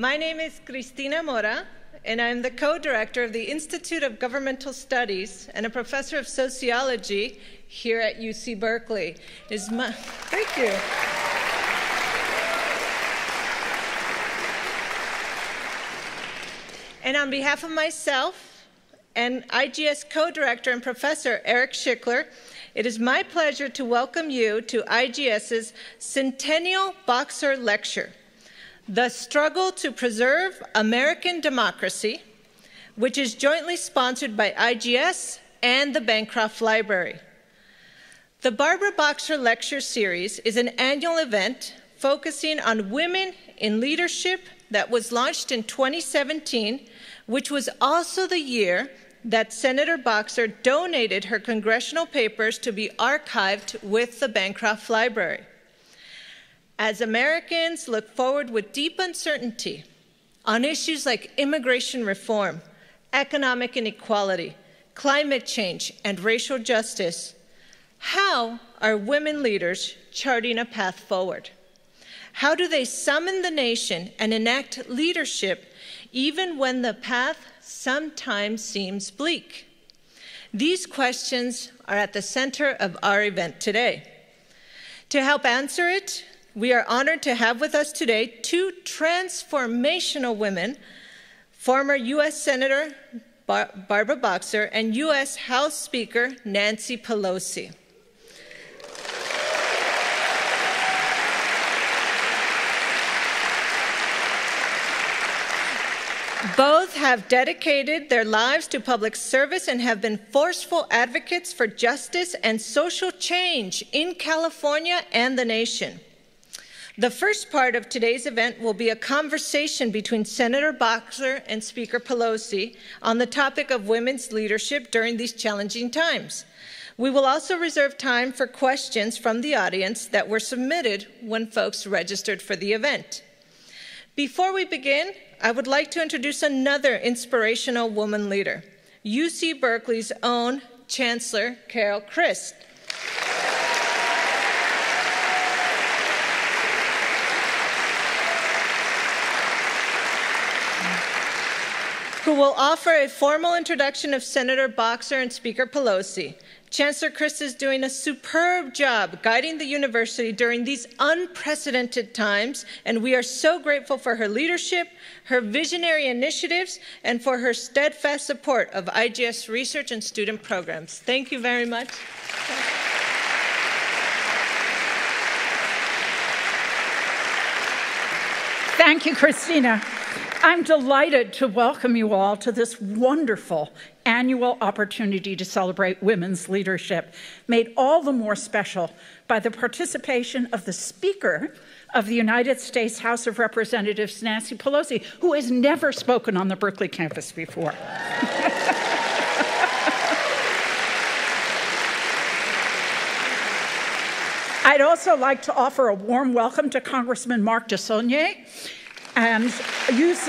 My name is Cristina Mora, and I'm the co director of the Institute of Governmental Studies and a professor of sociology here at UC Berkeley. Is my, thank you. And on behalf of myself and IGS co director and professor Eric Schickler, it is my pleasure to welcome you to IGS's Centennial Boxer Lecture The Struggle to Preserve American Democracy, which is jointly sponsored by IGS and the Bancroft Library. The Barbara Boxer Lecture Series is an annual event focusing on women in leadership that was launched in 2017, which was also the year that Senator Boxer donated her congressional papers to be archived with the Bancroft Library. As Americans look forward with deep uncertainty on issues like immigration reform, economic inequality, climate change, and racial justice, how are women leaders charting a path forward? How do they summon the nation and enact leadership even when the path sometimes seems bleak? These questions are at the center of our event today. To help answer it, we are honored to have with us today two transformational women former U.S. Senator Bar Barbara Boxer and U.S. House Speaker Nancy Pelosi. Both have dedicated their lives to public service and have been forceful advocates for justice and social change in California and the nation. The first part of today's event will be a conversation between Senator Boxer and Speaker Pelosi on the topic of women's leadership during these challenging times. We will also reserve time for questions from the audience that were submitted when folks registered for the event. Before we begin, I would like to introduce another inspirational woman leader, UC Berkeley's own Chancellor Carol Christ. Who will offer a formal introduction of Senator Boxer and Speaker Pelosi. Chancellor Christ is doing a superb job guiding the university during these unprecedented times, and we are so grateful for her leadership, her visionary initiatives, and for her steadfast support of IGS research and student programs. Thank you very much. Thank you, Christina. I'm delighted to welcome you all to this wonderful annual opportunity to celebrate women's leadership, made all the more special by the participation of the Speaker of the United States House of Representatives, Nancy Pelosi, who has never spoken on the Berkeley campus before. I'd also like to offer a warm welcome to Congressman Mark DeSaulnier and UC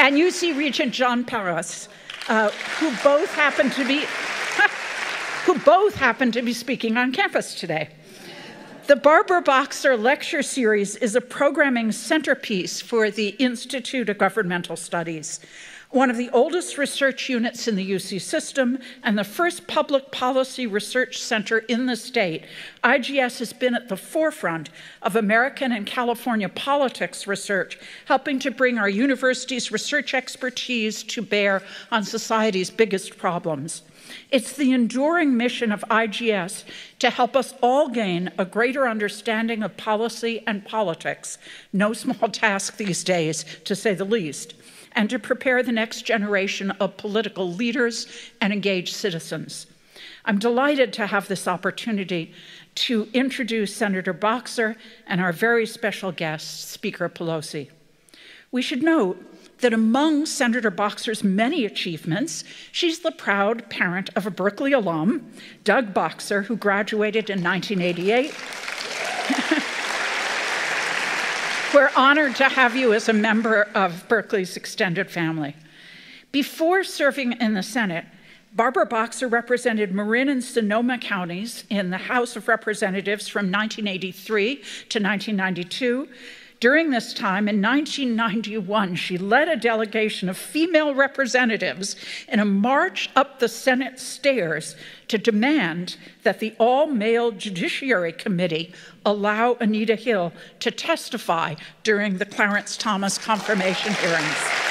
and UC Regent John Pérez, uh, who both happen to be who both happen to be speaking on campus today. The Barbara Boxer Lecture Series is a programming centerpiece for the Institute of Governmental Studies one of the oldest research units in the UC system and the first public policy research center in the state, IGS has been at the forefront of American and California politics research, helping to bring our university's research expertise to bear on society's biggest problems. It's the enduring mission of IGS to help us all gain a greater understanding of policy and politics. No small task these days, to say the least and to prepare the next generation of political leaders and engaged citizens. I'm delighted to have this opportunity to introduce Senator Boxer and our very special guest, Speaker Pelosi. We should note that among Senator Boxer's many achievements, she's the proud parent of a Berkeley alum, Doug Boxer, who graduated in 1988. We're honored to have you as a member of Berkeley's extended family. Before serving in the Senate, Barbara Boxer represented Marin and Sonoma counties in the House of Representatives from 1983 to 1992. During this time, in 1991, she led a delegation of female representatives in a march up the Senate stairs to demand that the all male Judiciary Committee allow Anita Hill to testify during the Clarence Thomas confirmation hearings.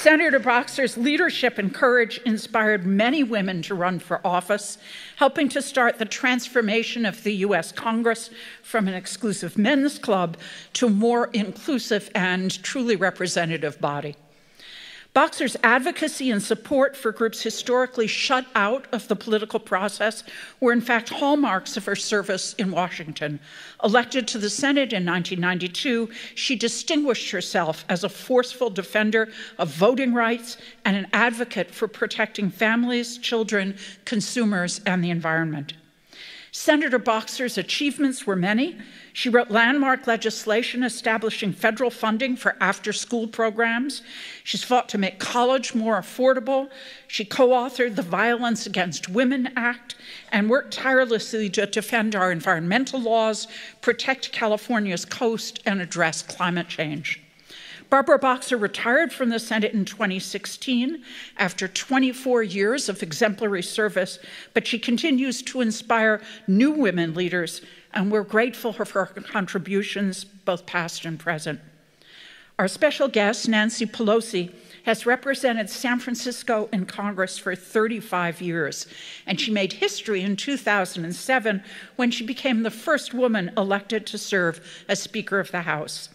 Senator Boxer's leadership and courage inspired many women to run for office, helping to start the transformation of the U.S. Congress from an exclusive men's club to a more inclusive and truly representative body. Boxer's advocacy and support for groups historically shut out of the political process were, in fact, hallmarks of her service in Washington. Elected to the Senate in 1992, she distinguished herself as a forceful defender of voting rights and an advocate for protecting families, children, consumers, and the environment. Senator Boxer's achievements were many. She wrote landmark legislation establishing federal funding for after school programs. She's fought to make college more affordable. She co authored the Violence Against Women Act and worked tirelessly to defend our environmental laws, protect California's coast, and address climate change. Barbara Boxer retired from the Senate in 2016 after 24 years of exemplary service, but she continues to inspire new women leaders, and we're grateful for her contributions, both past and present. Our special guest, Nancy Pelosi, has represented San Francisco in Congress for 35 years, and she made history in 2007 when she became the first woman elected to serve as Speaker of the House.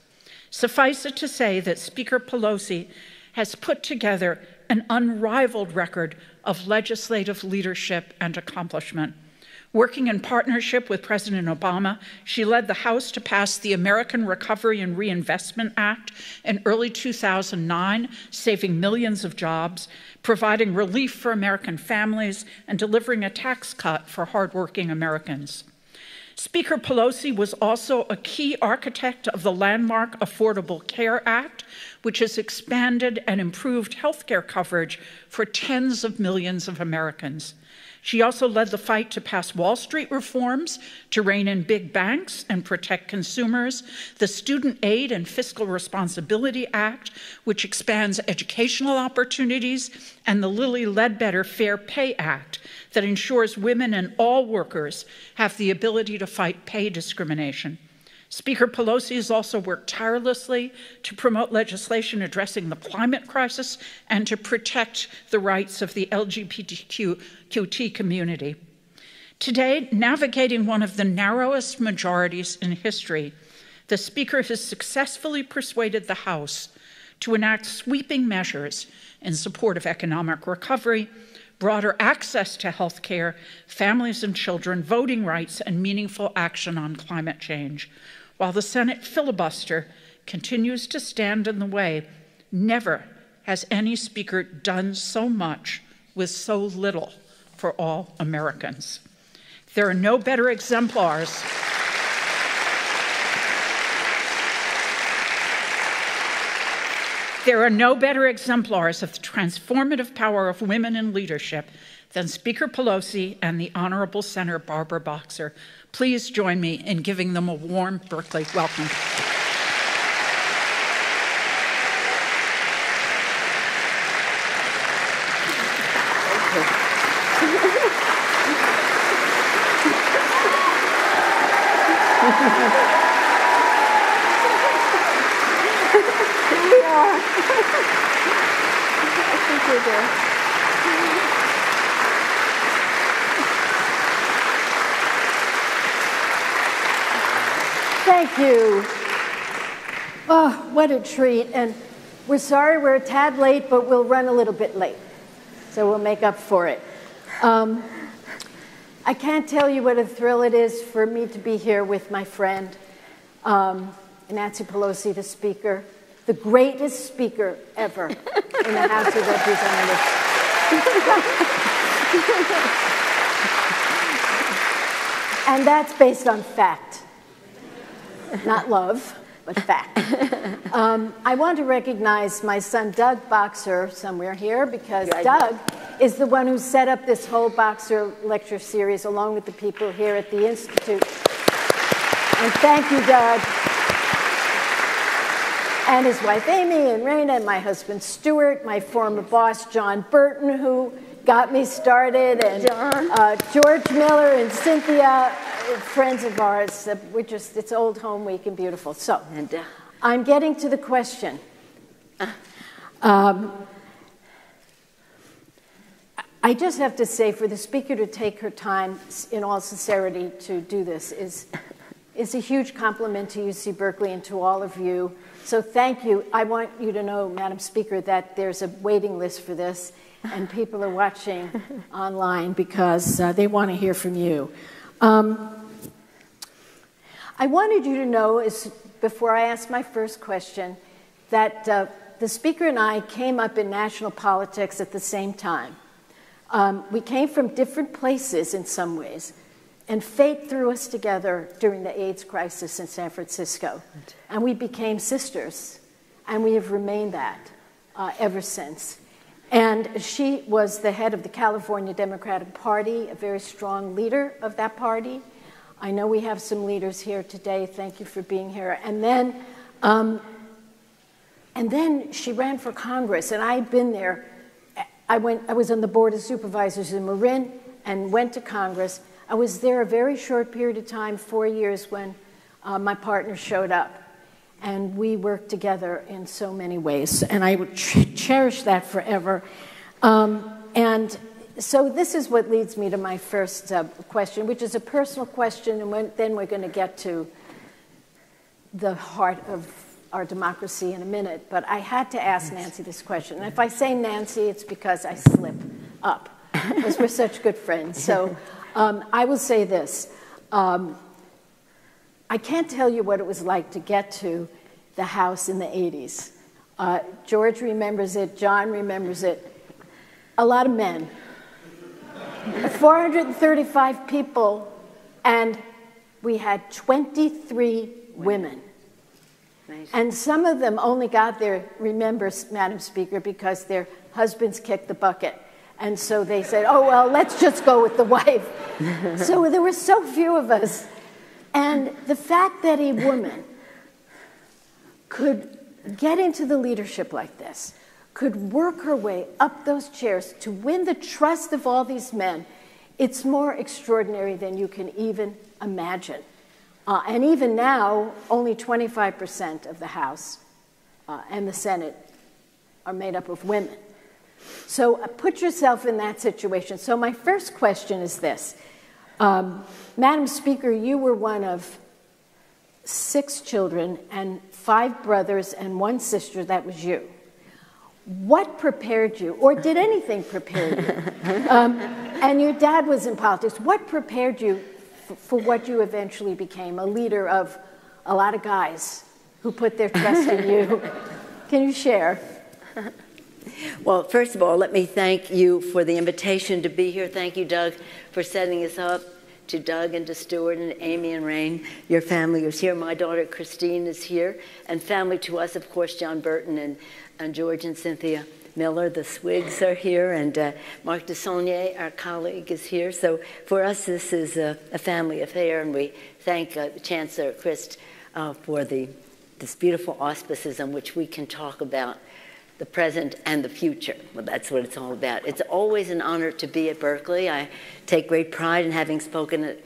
Suffice it to say that Speaker Pelosi has put together an unrivaled record of legislative leadership and accomplishment. Working in partnership with President Obama, she led the House to pass the American Recovery and Reinvestment Act in early 2009, saving millions of jobs, providing relief for American families, and delivering a tax cut for hardworking Americans. Speaker Pelosi was also a key architect of the landmark Affordable Care Act, which has expanded and improved health care coverage for tens of millions of Americans. She also led the fight to pass Wall Street reforms to rein in big banks and protect consumers, the Student Aid and Fiscal Responsibility Act, which expands educational opportunities, and the Lilly Ledbetter Fair Pay Act that ensures women and all workers have the ability to fight pay discrimination. Speaker Pelosi has also worked tirelessly to promote legislation addressing the climate crisis and to protect the rights of the LGBTQT community. Today, navigating one of the narrowest majorities in history, the Speaker has successfully persuaded the House to enact sweeping measures in support of economic recovery, broader access to health care, families and children, voting rights, and meaningful action on climate change. While the Senate filibuster continues to stand in the way, never has any speaker done so much with so little for all Americans. There are no better exemplars. There are no better exemplars of the transformative power of women in leadership than Speaker Pelosi and the Honorable Senator Barbara Boxer. Please join me in giving them a warm Berkeley welcome. You. Oh, what a treat. And we're sorry we're a tad late, but we'll run a little bit late. So we'll make up for it. Um, I can't tell you what a thrill it is for me to be here with my friend, um, Nancy Pelosi, the Speaker, the greatest speaker ever in the House of Representatives. and that's based on fact not love, but fact. Um, I want to recognize my son Doug Boxer somewhere here because Doug is the one who set up this whole boxer lecture series along with the people here at the Institute. And thank you, Doug. And his wife Amy and Raina, and my husband Stuart, my former boss John Burton, who got me started, and uh, George Miller and Cynthia, friends of ours. Uh, we're just, it's old home week and beautiful. So, and, uh, I'm getting to the question. Um, I just have to say, for the speaker to take her time, in all sincerity, to do this is, is a huge compliment to UC Berkeley and to all of you. So thank you. I want you to know, Madam Speaker, that there's a waiting list for this, and people are watching online because uh, they want to hear from you. Um, I wanted you to know, as, before I ask my first question, that uh, the speaker and I came up in national politics at the same time. Um, we came from different places in some ways, and fate threw us together during the AIDS crisis in San Francisco. And we became sisters, and we have remained that uh, ever since. And she was the head of the California Democratic Party, a very strong leader of that party. I know we have some leaders here today. Thank you for being here. And then, um, and then she ran for Congress, and I had been there I, went, I was on the Board of Supervisors in Marin and went to Congress. I was there a very short period of time, four years, when uh, my partner showed up. And we worked together in so many ways. And I would ch- cherish that forever. Um, and so this is what leads me to my first uh, question, which is a personal question, and when, then we're going to get to the heart of our democracy in a minute, but I had to ask Nancy this question. And if I say Nancy, it's because I slip up, because we're such good friends. So um, I will say this um, I can't tell you what it was like to get to the house in the 80s. Uh, George remembers it, John remembers it. A lot of men. 435 people, and we had 23 women. Nice. And some of them only got there, remember, Madam Speaker, because their husbands kicked the bucket. And so they said, oh, well, let's just go with the wife. so there were so few of us. And the fact that a woman could get into the leadership like this, could work her way up those chairs to win the trust of all these men, it's more extraordinary than you can even imagine. Uh, and even now, only 25% of the House uh, and the Senate are made up of women. So uh, put yourself in that situation. So, my first question is this um, Madam Speaker, you were one of six children and five brothers and one sister, that was you. What prepared you, or did anything prepare you? Um, and your dad was in politics. What prepared you for what you eventually became a leader of a lot of guys who put their trust in you. Can you share? Well, first of all, let me thank you for the invitation to be here. Thank you, Doug, for setting us up. To Doug and to Stuart and Amy and Rain, your family is here. My daughter Christine is here, and family to us, of course, John Burton and, and George and Cynthia. Miller, the Swigs are here, and uh, Mark DeSaulnier, our colleague, is here. So for us, this is a, a family affair, and we thank uh, Chancellor Christ uh, for the, this beautiful auspices on which we can talk about the present and the future. Well, that's what it's all about. It's always an honor to be at Berkeley. I take great pride in having spoken at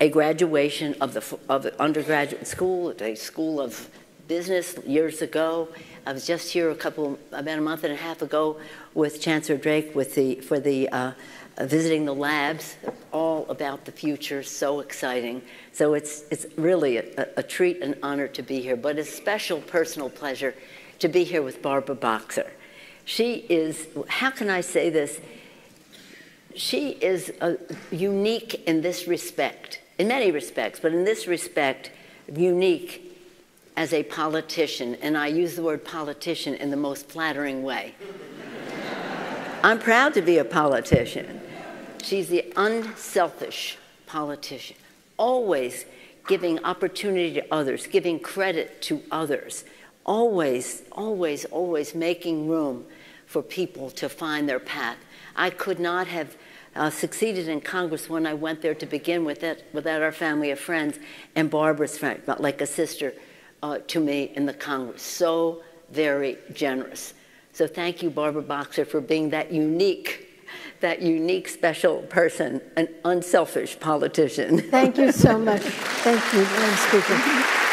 a graduation of the, of the undergraduate school, a school of business years ago, I was just here a couple, about a month and a half ago with Chancellor Drake with the, for the uh, visiting the labs, all about the future, so exciting. So it's, it's really a, a treat and honor to be here, but a special personal pleasure to be here with Barbara Boxer. She is, how can I say this? She is unique in this respect, in many respects, but in this respect, unique as a politician, and I use the word politician in the most flattering way. I'm proud to be a politician. She's the unselfish politician, always giving opportunity to others, giving credit to others, always, always, always making room for people to find their path. I could not have uh, succeeded in Congress when I went there to begin with, it, without our family of friends and Barbara's friend, like a sister uh, to me in the Congress. So very generous. So thank you, Barbara Boxer, for being that unique that unique, special person, an unselfish politician. Thank you so much. Thank you, Madam Speaker.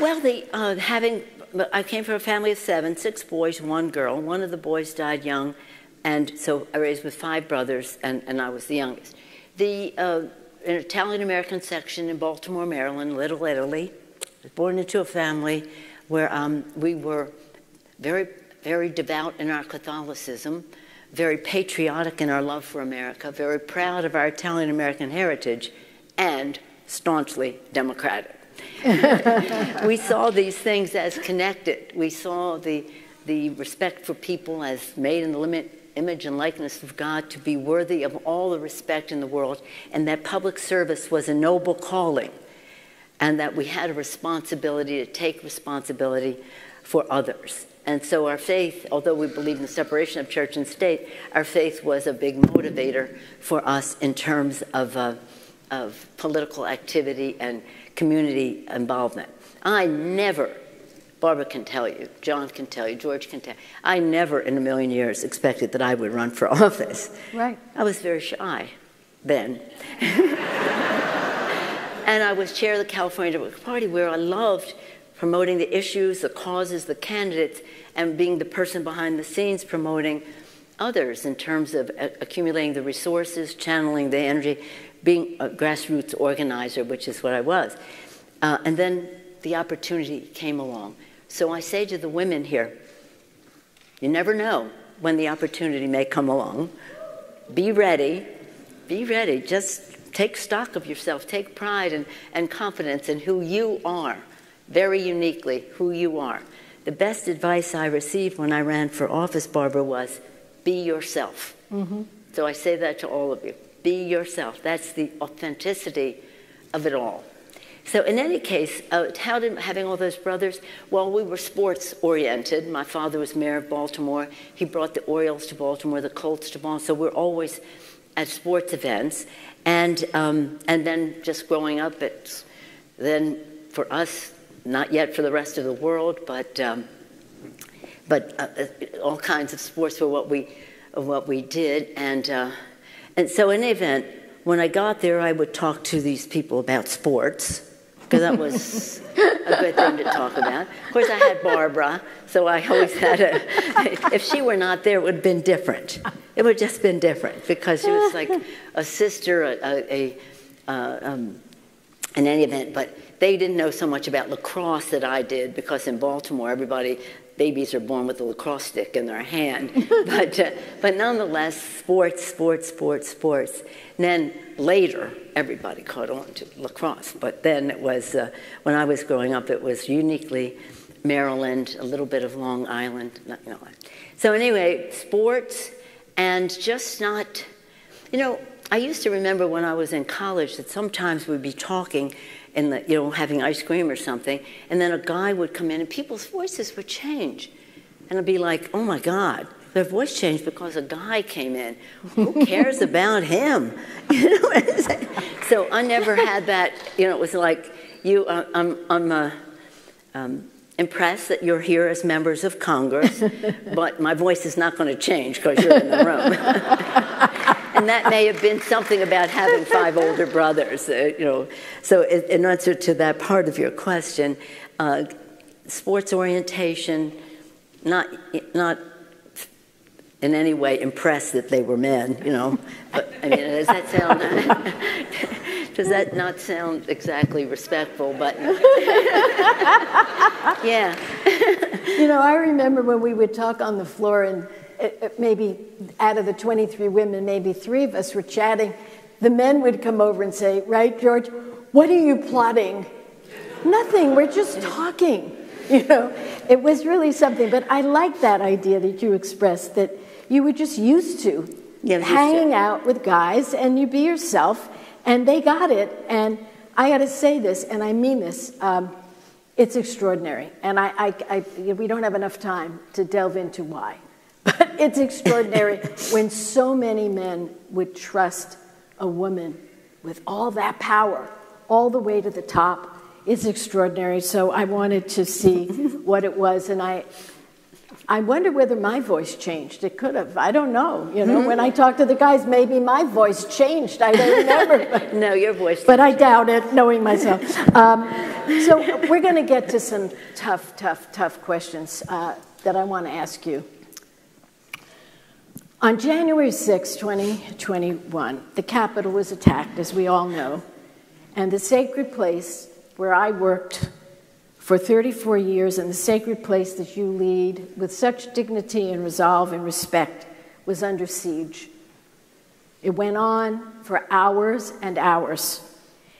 Well, the uh, having I came from a family of seven, six boys, one girl. One of the boys died young, and so I raised with five brothers, and, and I was the youngest. The uh, an Italian American section in Baltimore, Maryland, Little Italy. I was born into a family where um, we were very, very devout in our Catholicism, very patriotic in our love for America, very proud of our Italian American heritage, and staunchly democratic. we saw these things as connected. We saw the, the respect for people as made in the limit, image and likeness of God to be worthy of all the respect in the world, and that public service was a noble calling, and that we had a responsibility to take responsibility for others. And so our faith, although we believe in the separation of church and state, our faith was a big motivator for us in terms of, uh, of political activity and community involvement. I never, Barbara can tell you, John can tell you, George can tell you, I never in a million years expected that I would run for office. Right. I was very shy then. and I was chair of the California Democratic Party where I loved promoting the issues, the causes, the candidates, and being the person behind the scenes promoting others in terms of accumulating the resources, channeling the energy, being a grassroots organizer, which is what I was. Uh, and then the opportunity came along. So I say to the women here, you never know when the opportunity may come along. Be ready. Be ready. Just take stock of yourself. Take pride and, and confidence in who you are, very uniquely, who you are. The best advice I received when I ran for office, Barbara, was be yourself. Mm-hmm. So I say that to all of you. Be yourself. That's the authenticity of it all. So, in any case, uh, how did having all those brothers? Well, we were sports oriented. My father was mayor of Baltimore. He brought the Orioles to Baltimore, the Colts to Baltimore. So we're always at sports events, and um, and then just growing up, it's then for us, not yet for the rest of the world, but um, but uh, uh all kinds of sports were what we what we did, and. Uh, and so, in any event, when I got there, I would talk to these people about sports because that was a good thing to talk about. Of course, I had Barbara, so I always had a. If she were not there, it would have been different. It would have just been different because she was like a sister, a, a, a uh, um, in any event. But they didn't know so much about lacrosse that I did because in Baltimore, everybody babies are born with a lacrosse stick in their hand. but, uh, but nonetheless, sports, sports, sports, sports. And then later, everybody caught on to lacrosse. But then it was, uh, when I was growing up, it was uniquely Maryland, a little bit of Long Island. You know. So, anyway, sports and just not, you know, I used to remember when I was in college that sometimes we'd be talking and the, you know having ice cream or something, and then a guy would come in and people's voices would change, and I'd be like, oh my God, their voice changed because a guy came in. Who cares about him? You know, so I never had that. You know, it was like you. Uh, I'm. I'm. Uh, um, impressed that you're here as members of Congress, but my voice is not going to change because you're in the room. And that may have been something about having five older brothers, uh, you know. So, in, answer to that part of your question, uh, sports orientation, not not in any way impressed that they were men, you know. But I mean, does that sound? does that not sound exactly respectful? But yeah. you know, I remember when we would talk on the floor, and it, it maybe out of the 23 women, maybe three of us were chatting. The men would come over and say, "Right, George, what are you plotting?" Nothing. We're just talking. You know, it was really something. But I like that idea that you expressed that you were just used to yeah, hanging out with guys and you be yourself, and they got it. And I got to say this, and I mean this. Um, It's extraordinary. And I, I, I, we don't have enough time to delve into why. But it's extraordinary when so many men would trust a woman with all that power all the way to the top. It's extraordinary. So I wanted to see what it was. And I, I wonder whether my voice changed. It could have. I don't know. You know, when I talk to the guys, maybe my voice changed. I don't remember. no, your voice. But I doubt it, knowing myself. Um, so we're going to get to some tough, tough, tough questions uh, that I want to ask you. On January 6, 2021, the Capitol was attacked, as we all know, and the sacred place where I worked for 34 years and the sacred place that you lead with such dignity and resolve and respect was under siege. It went on for hours and hours.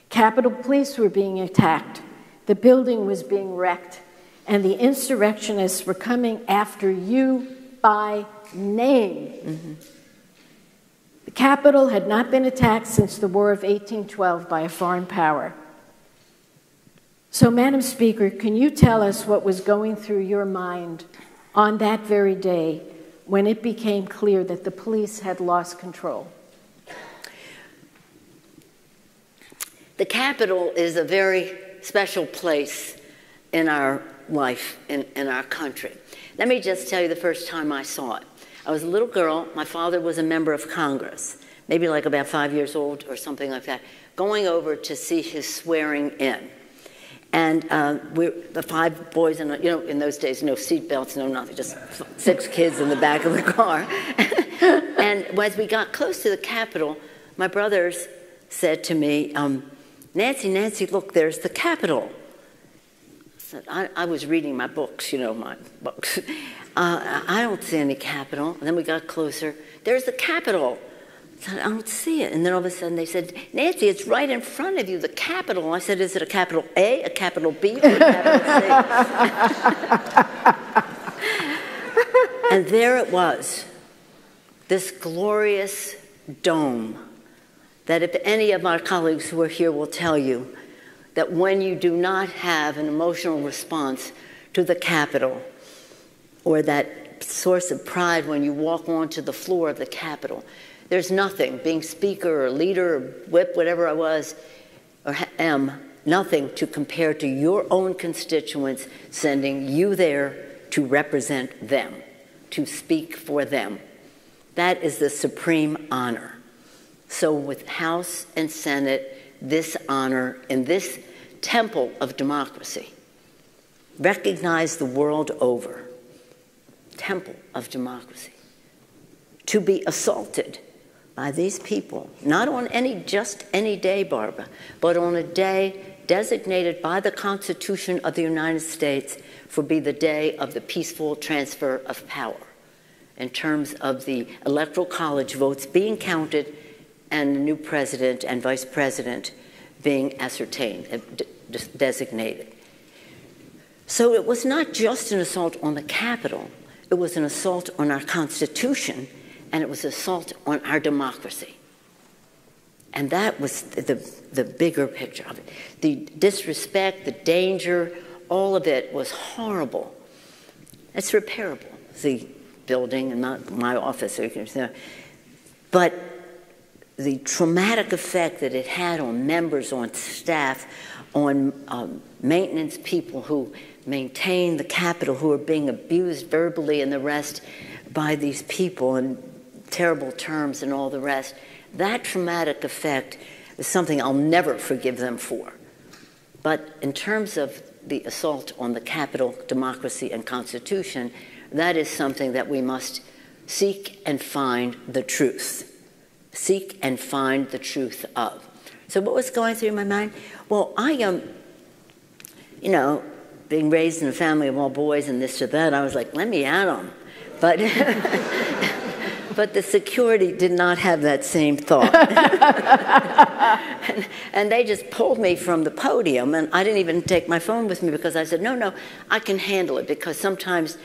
Capitol Police were being attacked, the building was being wrecked, and the insurrectionists were coming after you by name. Mm-hmm. The Capitol had not been attacked since the War of 1812 by a foreign power. So, Madam Speaker, can you tell us what was going through your mind on that very day when it became clear that the police had lost control? The Capitol is a very special place in our life, in, in our country. Let me just tell you the first time I saw it. I was a little girl. My father was a member of Congress, maybe like about five years old or something like that, going over to see his swearing in. And uh, we the five boys, and you know, in those days, no seatbelts, no nothing, just six kids in the back of the car. and as we got close to the Capitol, my brothers said to me, um, Nancy, Nancy, look, there's the Capitol. I, I, was reading my books, you know, my books. Uh, I don't see any capital. And then we got closer. There's the capital. I said, I don't see it. And then all of a sudden they said, Nancy, it's right in front of you, the capital. I said, is it a capital A, a capital B, or a capital C? and there it was, this glorious dome that if any of our colleagues who are here will tell you that when you do not have an emotional response to the Capitol or that source of pride when you walk onto the floor of the Capitol, there's nothing, being speaker or leader or whip, whatever I was or am, nothing to compare to your own constituents sending you there to represent them, to speak for them. That is the supreme honor. So, with House and Senate, this honor and this temple of democracy, recognized the world over, temple of democracy, to be assaulted by these people, not on any just any day, Barbara, but on a day designated by the Constitution of the United States for be the day of the peaceful transfer of power in terms of the electoral college votes being counted and the new president and vice president being ascertained, designated. So it was not just an assault on the Capitol, it was an assault on our Constitution and it was assault on our democracy. And that was the, the bigger picture of it. The disrespect, the danger, all of it was horrible. It's repairable, the building and not my office. But the traumatic effect that it had on members, on staff, on um, maintenance people who maintain the Capitol, who are being abused verbally and the rest by these people and terrible terms and all the rest, that traumatic effect is something I'll never forgive them for. But in terms of the assault on the Capitol, democracy, and Constitution, that is something that we must seek and find the truth. Seek and find the truth of. So, what was going through my mind? Well, I am, um, you know, being raised in a family of all boys and this or that, I was like, let me at them. But but the security did not have that same thought. and, and, they just pulled me from the podium, and I didn't even take my phone with me because I said, no, no, I can handle it because sometimes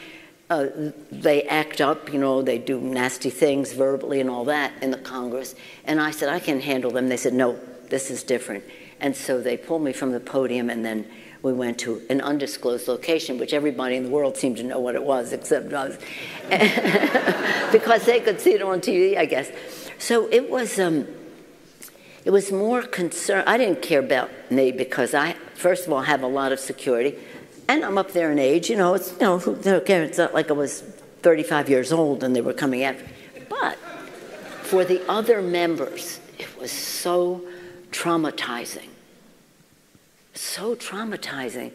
uh, they act up, you know, they do nasty things verbally and all that in the Congress. And I said, I can handle them. They said, no, this is different. And so they pulled me from the podium, and then we went to an undisclosed location, which everybody in the world seemed to know what it was except us, because they could see it on TV, I guess. So it was. Um, it was more concern. I didn't care about me because I, first of all, have a lot of security, and I'm up there in age. You know, it's you know, it's not like I was 35 years old and they were coming after. Me. But for the other members, it was so traumatizing. So traumatizing.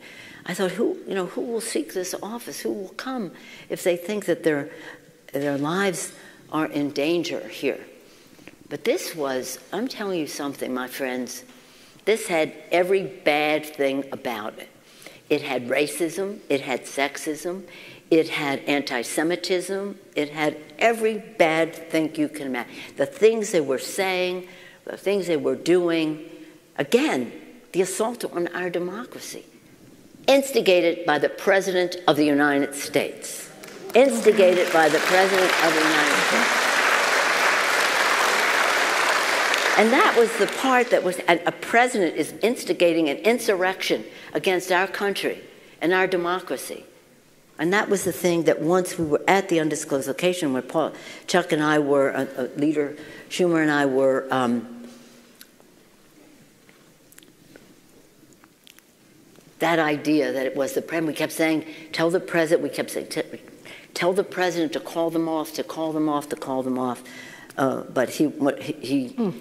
I thought, who, you know, who will seek this office? Who will come if they think that their, their lives are in danger here? But this was, I'm telling you something, my friends, this had every bad thing about it. It had racism, it had sexism, it had anti Semitism, it had every bad thing you can imagine. The things they were saying, the things they were doing. Again, the assault on our democracy, instigated by the President of the United States. Instigated by the President of the United States. And that was the part that was a president is instigating an insurrection against our country and our democracy. And that was the thing that once we were at the undisclosed location where Paul, Chuck and I were, uh, uh, leader Schumer and I were um, that idea that it was the president. We kept saying, tell the president, we kept saying, tell the president to call them off, to call them off, to call them off. Uh, but he, what, he, he mm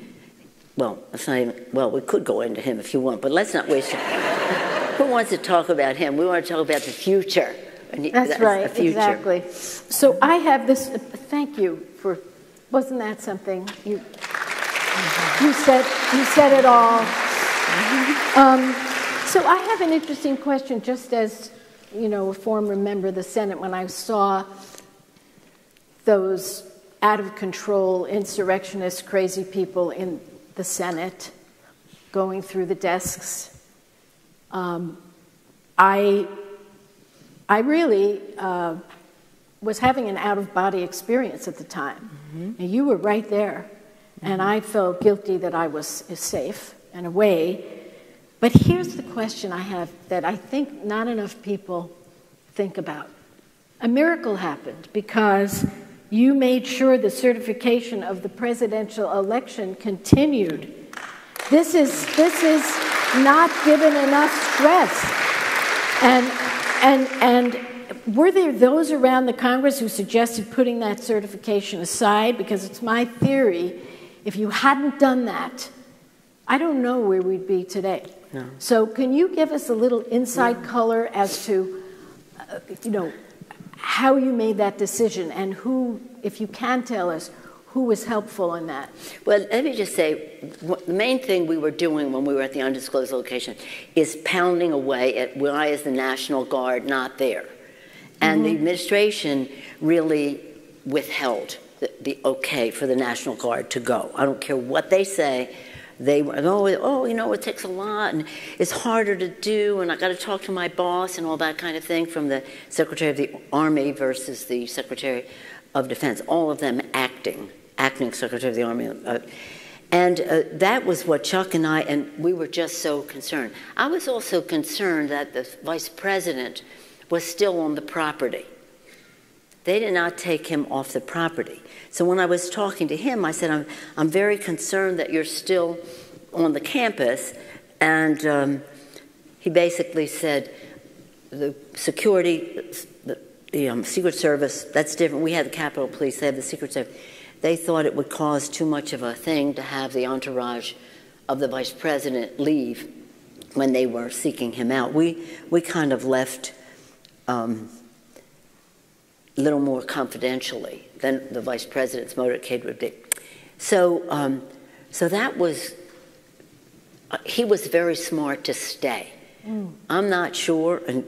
well, it's not even, well, we could go into him if you want, but let's not waste Who wants to talk about him? We want to talk about the future. That's, that's right, exactly. So I have this, thank you for, wasn't that something? You, you, said, you said it all. Um, so I have an interesting question, just as, you know, a former member of the Senate, when I saw those out of control insurrectionist crazy people in the Senate, going through the desks. Um, I, I really uh, was having an out of body experience at the time. Mm-hmm. And you were right there. Mm-hmm. And I felt guilty that I was safe in a way. But here's the question I have that I think not enough people think about. A miracle happened because you made sure the certification of the presidential election continued. This is, this is not given enough stress. And, and, and were there those around the Congress who suggested putting that certification aside? Because it's my theory, if you hadn't done that, I don't know where we'd be today. No. So, can you give us a little inside yeah. color as to, uh, you know, how you made that decision and who, if you can tell us, who was helpful in that? Well, let me just say the main thing we were doing when we were at the undisclosed location is pounding away at why is the National Guard not there? And mm-hmm. the administration really withheld the, the okay for the National Guard to go. I don't care what they say they were, oh, oh, you know, it takes a lot and it's harder to do, and I got to talk to my boss and all that kind of thing from the Secretary of the Army versus the Secretary of Defense, all of them acting, acting Secretary of the Army. Uh, and uh, that was what Chuck and I, and we were just so concerned. I was also concerned that the vice president was still on the property. They did not take him off the property. So when I was talking to him, I said, I'm, I'm very concerned that you're still on the campus. And um, he basically said, the security, the, the um, Secret Service, that's different. We had the Capitol Police, they have the Secret Service. They thought it would cause too much of a thing to have the entourage of the vice president leave when they were seeking him out. We, we kind of left um, a little more confidentially than the vice president's motorcade would be. So, um, so that was, uh, he was very smart to stay. Mm. I'm not sure, and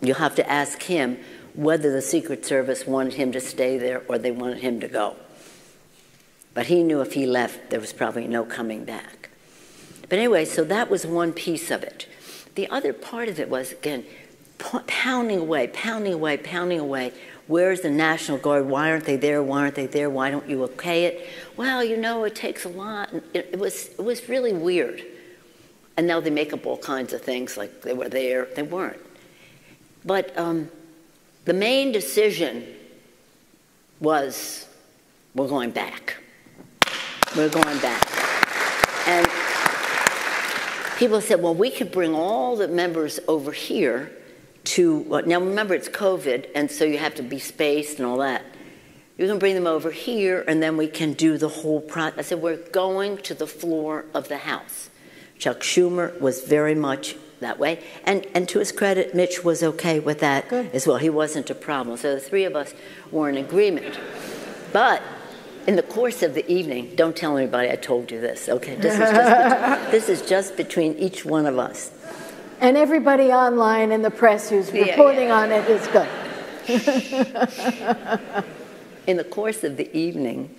you'll have to ask him whether the Secret Service wanted him to stay there or they wanted him to go. But he knew if he left, there was probably no coming back. But anyway, so that was one piece of it. The other part of it was, again, pounding away, pounding away, pounding away Where's the National Guard? Why aren't they there? Why aren't they there? Why don't you okay it? Well, you know, it takes a lot. It, was, it was really weird. And now they make up all kinds of things like they were there, they weren't. But um, the main decision was we're going back. We're going back. And people said, well, we could bring all the members over here to, uh, now remember it's COVID, and so you have to be spaced and all that. You can bring them over here, and then we can do the whole process. I said, we're going to the floor of the House. Chuck Schumer was very much that way. And, and to his credit, Mitch was okay with that Good. as well. He wasn't a problem. So the three of us were in agreement. But in the course of the evening, don't tell anybody I told you this, okay? This is just between, this is just between each one of us. And everybody online in the press who's Yeah, reporting yeah. on it is good. In the course of the evening,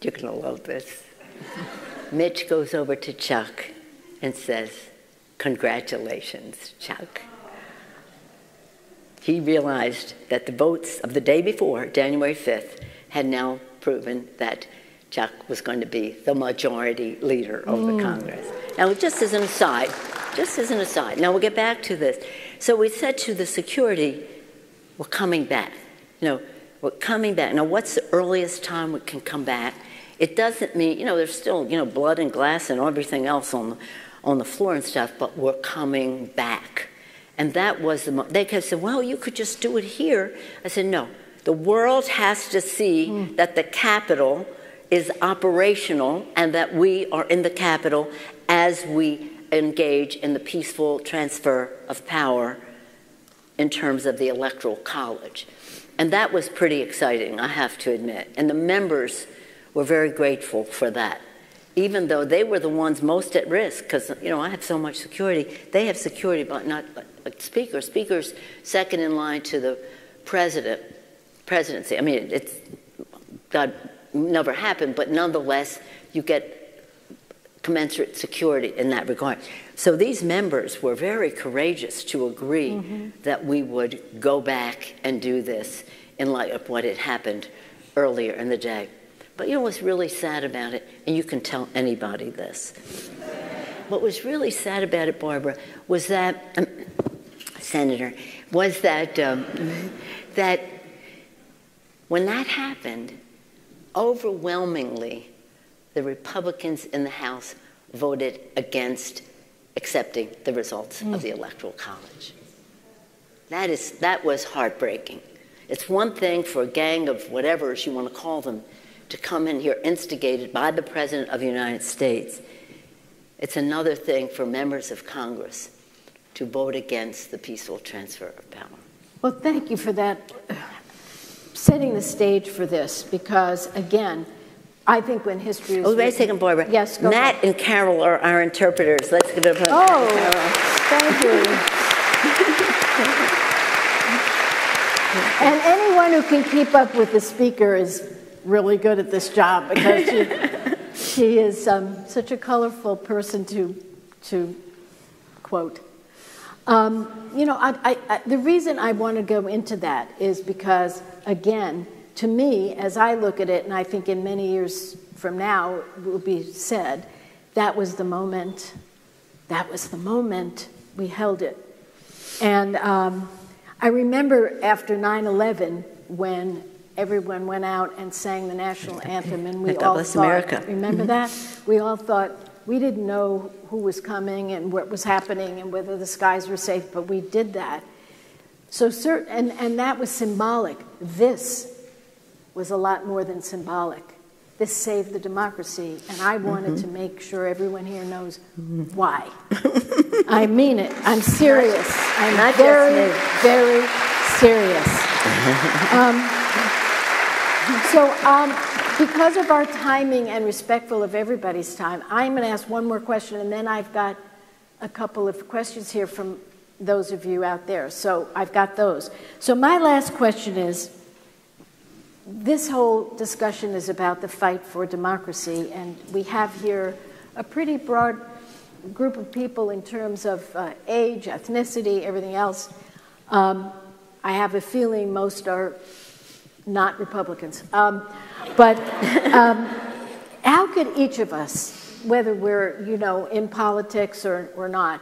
you're going to love this. Mitch goes over to Chuck and says, Congratulations, Chuck. He realized that the votes of the day before, January 5th, had now proven that Chuck was going to be the majority leader of the mm. Congress. Now, just as an aside, just as an aside, now we'll get back to this. So we said to the security, we're coming back. You know, we're coming back. Now, what's the earliest time we can come back? It doesn't mean, you know, there's still, you know, blood and glass and everything else on the, on the floor and stuff, but we're coming back. And that was the, mo- they kept saying, well, you could just do it here. I said, no. The world has to see hmm. that the Capitol is operational and that we are in the Capitol as we engage in the peaceful transfer of power in terms of the Electoral College. And that was pretty exciting, I have to admit. And the members were very grateful for that. Even though they were the ones most at risk, because you know I have so much security, they have security, but not like speaker. Speaker's second in line to the president, presidency. I mean, it's God never happened, but nonetheless, you get commensurate security in that regard. So these members were very courageous to agree that we would go back and do this in light of what had happened earlier in the day. But you know what's really sad about it, and you can tell anybody this. What was really sad about it, Barbara, was that um, Senator, was that um, that when that happened, overwhelmingly, the Republicans in the House voted against accepting the results of the hmm. Electoral College. That, is, that was heartbreaking. It's one thing for a gang of whatever you want to call them to come in here instigated by the President of the United States. It's another thing for members of Congress to vote against the peaceful transfer of power. Well, thank you for that, setting the stage for this, because again, I think when history is. Oh, wait a second, Barbara. Yes, go Matt ahead. and Carol are our interpreters. Let's give it a Oh, thank you. And anyone who can keep up with the speaker is really good at this job because she, she is um, such a colorful person to, to quote. Um, you know, I, I, I, the reason I want to go into that is because, again, to me, as I look at it, and I think in many years from now it will be said, that was the moment, that was the moment we held it. And um, I remember after 9 11 when everyone went out and sang the national anthem, and we all thought, America. remember that? We all thought, we didn't know who was coming and what was happening and whether the skies were safe, but we did that. So, certain, and, and that was symbolic. This was a lot more than symbolic. This saved the democracy, and I wanted to make sure everyone here knows why. I mean it. I'm serious. I'm Not very, very serious. Um, so, um, because of our timing and respectful of everybody's time, I'm going to ask one more question, and then I've got a couple of questions here from those of you out there. So, I've got those. So, my last question is this whole discussion is about the fight for democracy, and we have here a pretty broad group of people in terms of uh, age, ethnicity, everything else. Um, I have a feeling most are not Republicans. Um, but um, how could each of us whether we're, you know, in politics or, or not,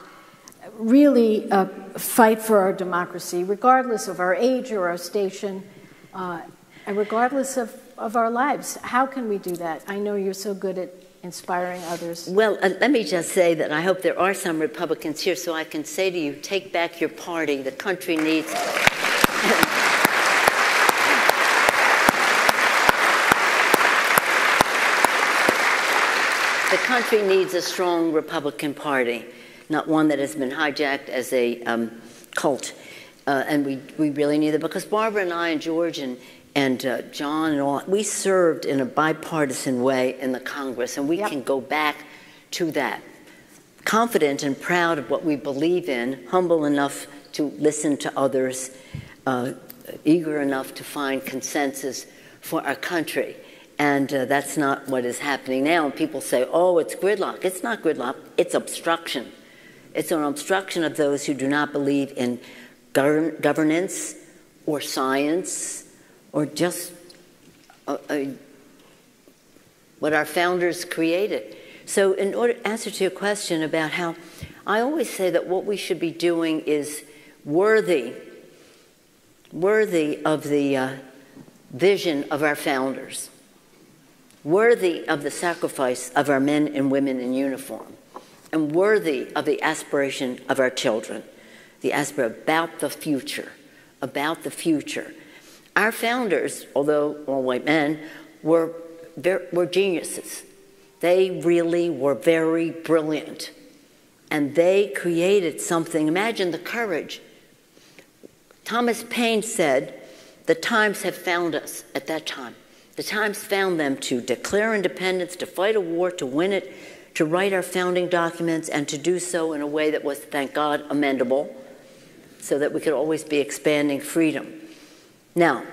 really uh, fight for our democracy, regardless of our age or our station, uh, and regardless of, of our lives. How can we do that? I know you're so good at inspiring others. Well, uh, let me just say that I hope there are some Republicans here so I can say to you take back your party. The country needs. The country needs a strong Republican Party, not one that has been hijacked as a um, cult. Uh, and we, we really need it because Barbara and I and George and, and uh, John and all, we served in a bipartisan way in the Congress, and we yep. can go back to that. Confident and proud of what we believe in, humble enough to listen to others, uh, eager enough to find consensus for our country. And uh, that's not what is happening now. And people say, oh, it's gridlock. It's not gridlock, it's obstruction. It's an obstruction of those who do not believe in gov- governance or science or just a, a, what our founders created. So, in order to answer to your question about how I always say that what we should be doing is worthy, worthy of the uh, vision of our founders worthy of the sacrifice of our men and women in uniform, and worthy of the aspiration of our children, the aspiration about the future, about the future. Our founders, although all white men, were, were geniuses. They really were very brilliant. And they created something. Imagine the courage. Thomas Paine said, The times have found us at that time. The Times found them to declare independence, to fight a war, to win it, to write our founding documents, and to do so in a way that was, thank God, amendable, so that we could always be expanding freedom. Now,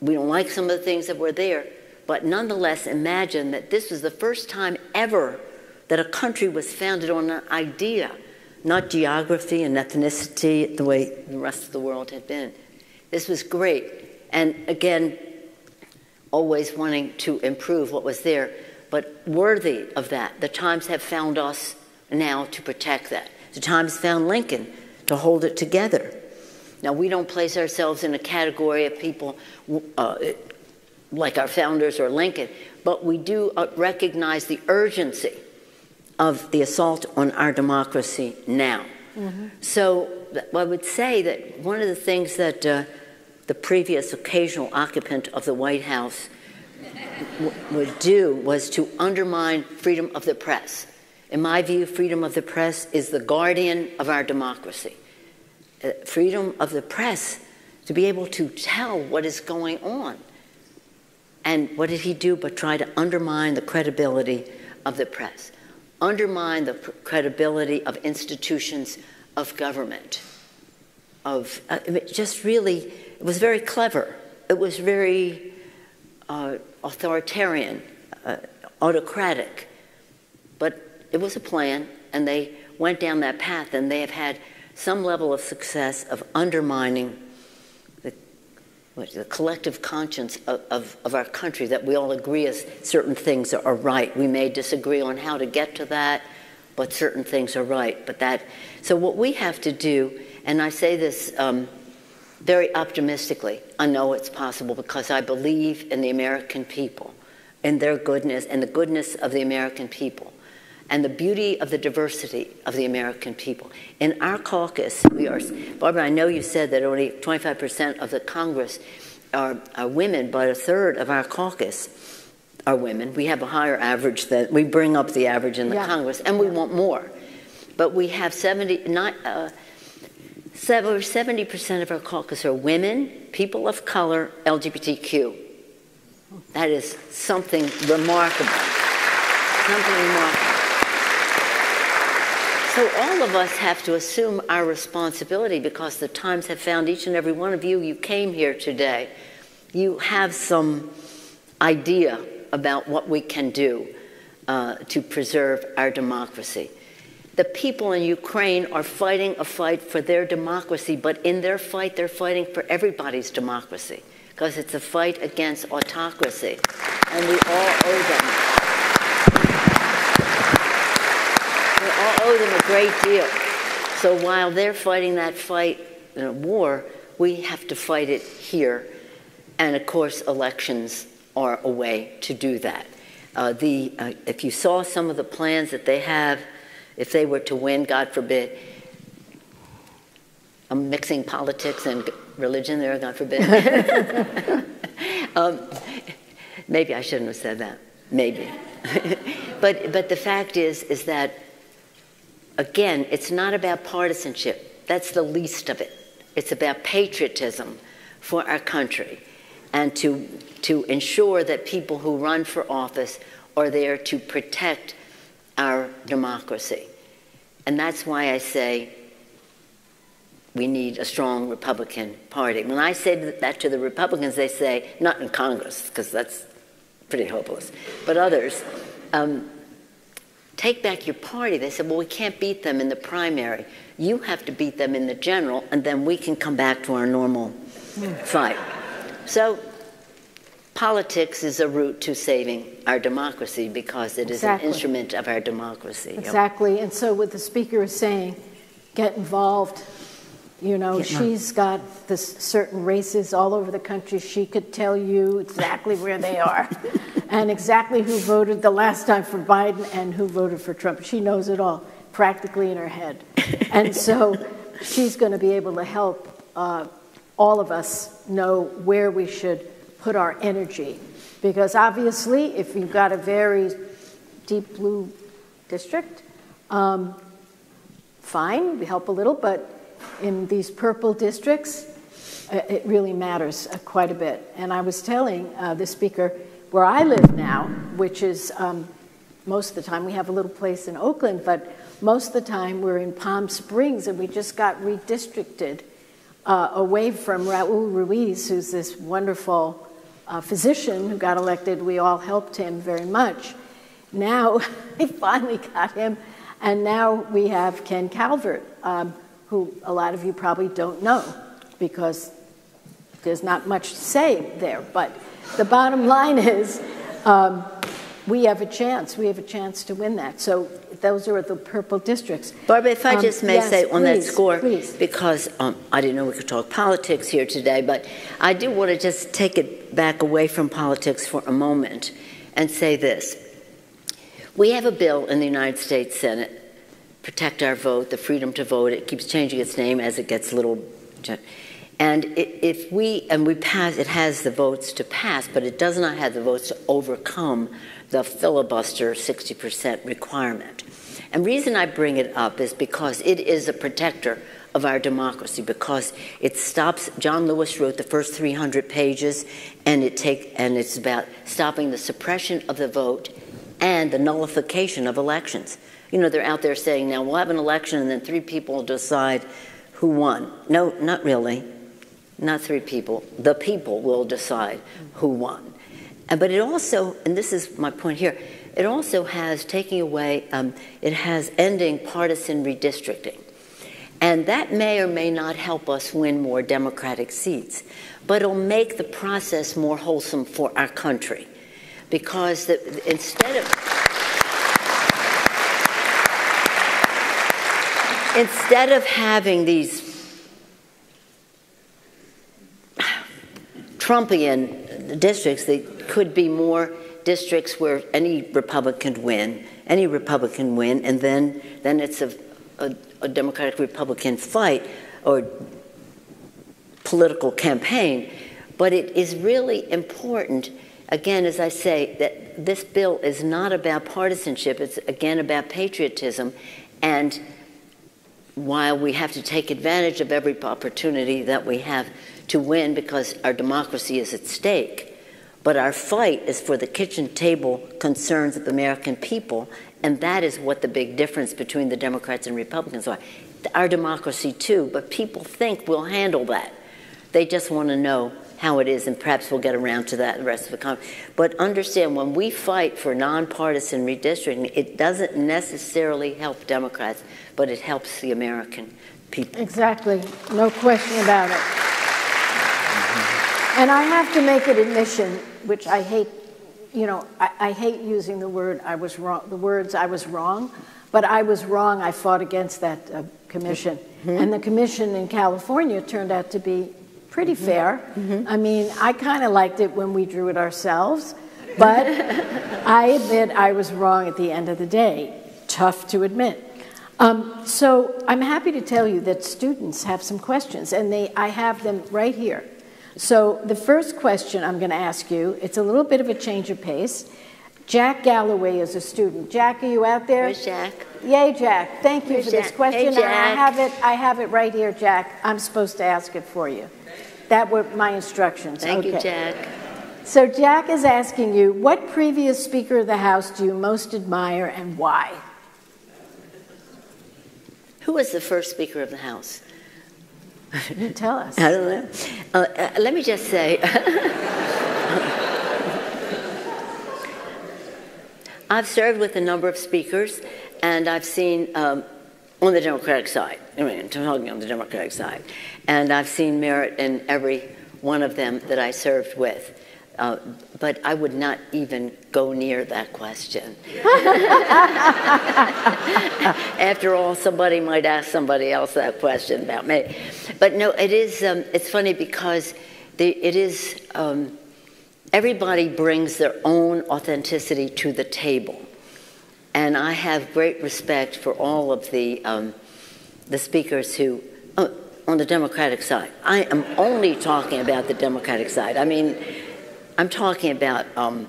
we don't like some of the things that were there, but nonetheless, imagine that this was the first time ever that a country was founded on an idea, not geography and ethnicity the way the rest of the world had been. This was great. And again, always wanting to improve what was there, but worthy of that. The Times have found us now to protect that. The Times found Lincoln to hold it together. Now, we don't place ourselves in a category of people uh, like our founders or Lincoln, but we do uh, recognize the urgency of the assault on our democracy now. Mm-hmm. So, I would say that one of the things that uh, the previous occasional occupant of the White House would do was to undermine freedom of the press. In my view, freedom of the press is the guardian of our democracy. Uh, freedom of the press to be able to tell what is going on. And what did he do but try to undermine the credibility of the press, undermine the credibility of institutions of government, of uh, just really it was very clever. It was very uh, authoritarian, uh, autocratic. But it was a plan, and they went down that path, and they have had some level of success of undermining the, the collective conscience of, of, of, our country that we all agree as certain things are right. We may disagree on how to get to that, but certain things are right. But that, so what we have to do, and I say this um, very optimistically. I know it's possible because I believe in the American people, in their goodness, and the goodness of the American people, and the beauty of the diversity of the American people. In our caucus, we are, Barbara, I know you said that only 25% of the Congress are, are women, but a third of our caucus are women. We have a higher average than, we bring up the average in the yeah. Congress, and we want more. But we have 70, not, uh, over 70% of our caucus are women, people of color, LGBTQ. That is something remarkable. Something remarkable. So all of us have to assume our responsibility because the Times have found each and every one of you, you came here today. You have some idea about what we can do uh, to preserve our democracy. The people in Ukraine are fighting a fight for their democracy, but in their fight, they're fighting for everybody's democracy because it's a fight against autocracy, and we all owe them. We all owe them a great deal. So while they're fighting that fight in a war, we have to fight it here. And of course, elections are a way to do that. Uh, the, uh, if you saw some of the plans that they have, if they were to win, God forbid, I'm mixing politics and religion there, God forbid. um, maybe I shouldn't have said that. Maybe. but, but the fact is, is that, again, it's not about partisanship. That's the least of it. It's about patriotism for our country and to, to ensure that people who run for office are there to protect our democracy. And that's why I say we need a strong Republican Party. When I say that to the Republicans, they say, not in Congress, because that's pretty hopeless, but others, um, take back your party. They said, well, we can't beat them in the primary. You have to beat them in the general, and then we can come back to our normal fight. So politics is a route to saving our democracy because it is exactly. an instrument of our democracy. Exactly. And so what the speaker is saying, get involved. You know, get she's got this certain races all over the country. She could tell you exactly where they are and exactly who voted the last time for Biden and who voted for Trump. She knows it all practically in her head. and so she's going to be able to help uh, all of us know where we should put our energy. Because obviously, if you've got a very deep blue district, um, fine, we help a little, but in these purple districts, uh, it really matters uh, quite a bit. And I was telling uh, the speaker where I live now, which is um, most of the time we have a little place in Oakland, but most of the time we're in Palm Springs and we just got redistricted uh, away from Raul Ruiz, who's this wonderful uh, physician who got elected. We all helped him very much. Now we finally got him, and now we have Ken Calvert, um, who a lot of you probably don't know because there's not much to say there. But the bottom line is um, we have a chance. We have a chance to win that. So those are the purple districts. Barbara, if I um, just may yes, say on please, that score, please. because um, I didn't know we could talk politics here today, but I do want to just take it back away from politics for a moment and say this. We have a bill in the United States Senate, protect our vote, the freedom to vote. It keeps changing its name as it gets little. And if we, and we pass, it has the votes to pass, but it does not have the votes to overcome the filibuster 60% requirement. And reason I bring it up is because it is a protector of our democracy because it stops John Lewis wrote the first 300 pages and it take and it's about stopping the suppression of the vote and the nullification of elections. You know, they're out there saying now we'll have an election and then three people will decide who won. No, not really. Not three people. The people will decide who won. But it also, and this is my point here, it also has taking away, um, it has ending partisan redistricting. And that may or may not help us win more Democratic seats, but it'll make the process more wholesome for our country. Because the, instead of instead of having these Trumpian districts could be more districts where any Republican win, any Republican win, and then then it's a, a, a Democratic Republican fight or political campaign. But it is really important, again, as I say, that this bill is not about partisanship. It's again about patriotism, and while we have to take advantage of every opportunity that we have to win because our democracy is at stake, but our fight is for the kitchen table concerns of the American people, and that is what the big difference between the Democrats and Republicans are. Our democracy, too, but people think we'll handle that. They just want to know how it is, and perhaps we'll get around to that in the rest of the conference. But understand, when we fight for nonpartisan redistricting, it doesn't necessarily help Democrats, but it helps the American people. Exactly. No question about it. And I have to make an admission, which I hate, you know, I, I, hate using the word I was wrong, the words I was wrong, But I was wrong. I fought against that uh, commission. Mm-hmm. And the commission in California turned out to be pretty mm-hmm. fair. Mm-hmm. I mean, I kind of liked it when we drew it ourselves, but I admit I was wrong at the end of the day. Tough to admit. Um, so I'm happy to tell you that students have some questions, and they, I have them right here. So the first question I'm going to ask you, it's a little bit of a change of pace. Jack Galloway is a student. Jack, are you out there? Where's Jack? Yay, Jack. Thank you Where's for Jack? this question. Hey, I have it. I have it right here, Jack. I'm supposed to ask it for you. That were my instructions. Thank okay. you, Jack. So Jack is asking you, what previous Speaker of the House do you most admire and why? Who was the first Speaker of the House? Tell us. I don't know. Uh, uh, let me just say. I've served with a number of speakers, and I've seen um, on the Democratic side. I mean, I'm talking on the Democratic side, and I've seen merit in every one of them that I served with. Uh, but I would not even go near that question. After all, somebody might ask somebody else that question about me. But no, it is. Um, it's funny because the, it is. Um, everybody brings their own authenticity to the table, and I have great respect for all of the um, the speakers who. Uh, on the Democratic side. I am only talking about the Democratic side. I mean, I'm talking about um,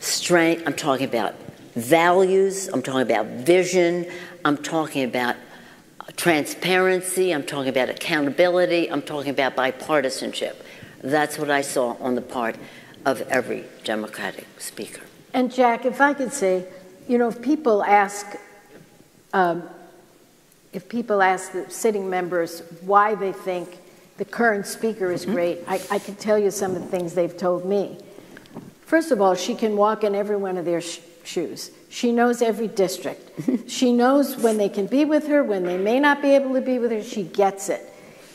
strength, I'm talking about values, I'm talking about vision, I'm talking about transparency, I'm talking about accountability, I'm talking about bipartisanship. That's what I saw on the part of every Democratic speaker. And Jack, if I could say, you know, if people ask, um, if people ask the sitting members why they think the current speaker is mm-hmm. great. I, I can tell you some of the things they've told me. First of all, she can walk in every one of their sh- shoes. She knows every district. she knows when they can be with her, when they may not be able to be with her. She gets it.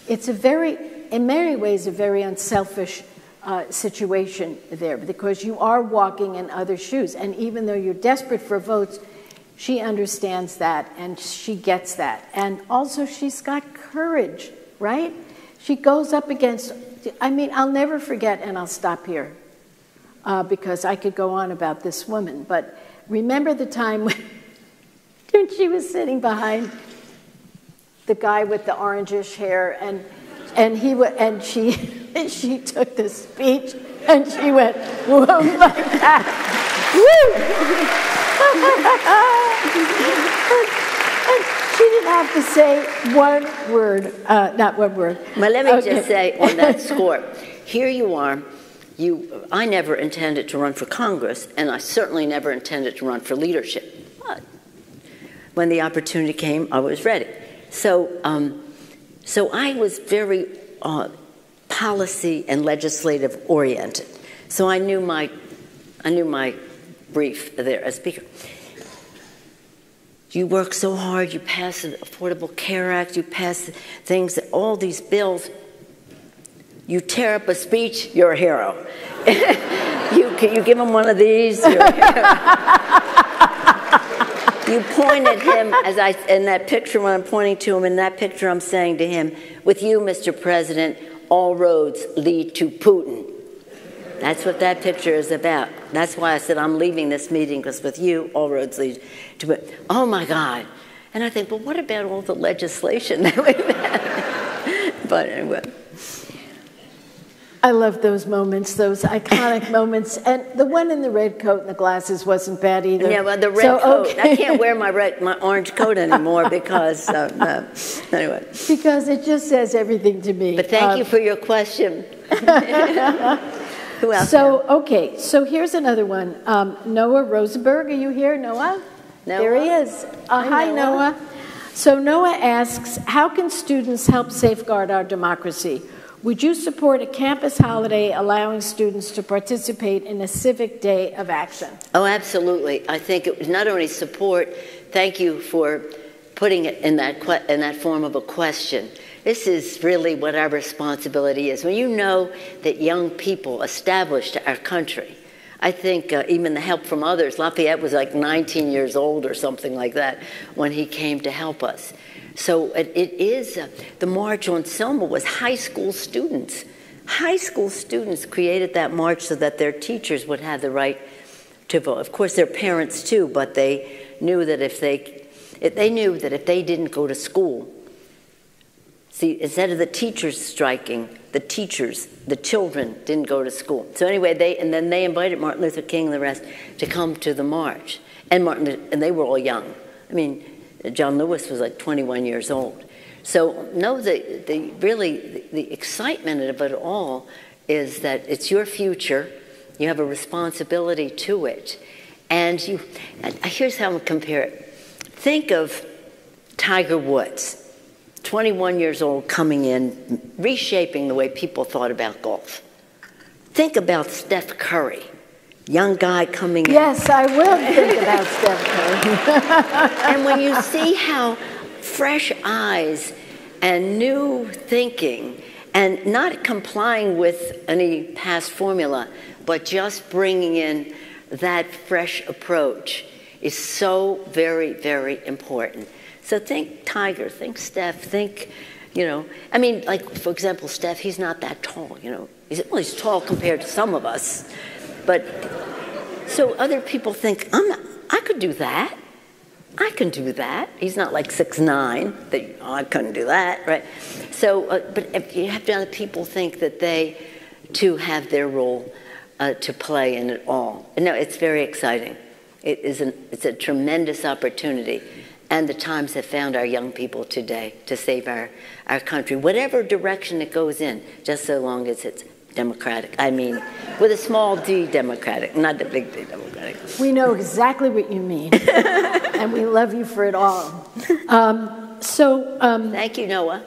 It's a very, in many ways, a very unselfish uh, situation there because you are walking in other shoes. And even though you're desperate for votes, she understands that and she gets that. And also, she's got courage, right? She goes up against, I mean, I'll never forget, and I'll stop here uh, because I could go on about this woman, but remember the time when, when she was sitting behind the guy with the orangish hair and and he w- and she she took the speech and she went whoa like that. Didn't have to say one word, uh, not one word. But let me okay. just say on that score, here you are. You, I never intended to run for Congress, and I certainly never intended to run for leadership. But when the opportunity came, I was ready. So, um, so I was very uh, policy and legislative oriented. So I knew my, I knew my brief there as speaker. You work so hard, you pass the Affordable Care Act, you pass things, all these bills. You tear up a speech, you're a hero. you, you give him one of these, you point at him as I in that picture when I'm pointing to him. In that picture, I'm saying to him, "With you, Mr. President, all roads lead to Putin." That's what that picture is about. That's why I said I'm leaving this meeting because with you, all roads lead to it. Oh my God. And I think, well, what about all the legislation that we've had? but anyway. I love those moments, those iconic moments. And the one in the red coat and the glasses wasn't bad either. Yeah, well, the red so, coat. Okay. I can't wear my red, my orange coat anymore because, uh, anyway. Because it just says everything to me. But thank um, you for your question. Who else? So, okay, so here's another one. Um, Noah Rosenberg, are you here, Noah? Noah? There he is. Uh, hi, Noah. Noah. So, Noah asks How can students help safeguard our democracy? Would you support a campus holiday allowing students to participate in a civic day of action? Oh, absolutely. I think it was not only support, thank you for putting it in that, in that form of a question. This is really what our responsibility is. When you know that young people established our country, I think uh, even the help from others. Lafayette was like 19 years old or something like that when he came to help us. So it, it is, uh, the March on Selma was high school students. High school students created that march so that their teachers would have the right to vote. Of course, their parents too, but they knew that if they, if they knew that if they didn't go to school, see, instead of the teachers striking, the teachers, the children didn't go to school. So anyway, they and then they invited Martin Luther King and the rest to come to the march, and Martin and they were all young. I mean, John Lewis was like 21 years old. So no, the, the really the, the excitement of it all is that it's your future. You have a responsibility to it, and you. Here's how I compare it. Think of Tiger Woods 21 years old, coming in, reshaping the way people thought about golf. Think about Steph Curry, young guy coming in. Yes, I will think about Steph Curry. and when you see how fresh eyes and new thinking and not complying with any past formula, but just bringing in that fresh approach is so very, very important. So think Tiger, think Steph, think, you know, I mean, like, for example, Steph, he's not that tall, you know. He's, well, he's tall compared to some of us. But so other people think, I'm I could do that. I can do that. He's not like six nine. That oh, I couldn't do that, right? So, uh, but you have to other people think that they too have their role uh, to play in it all. No, it's very exciting. It is an, it's a tremendous opportunity and the times have found our young people today to save our, our country, whatever direction it goes in, just so long as it's democratic. I mean, with a small d democratic, not a big D democratic. We know exactly what you mean, and we love you for it all. Um, so, um, thank you, Noah.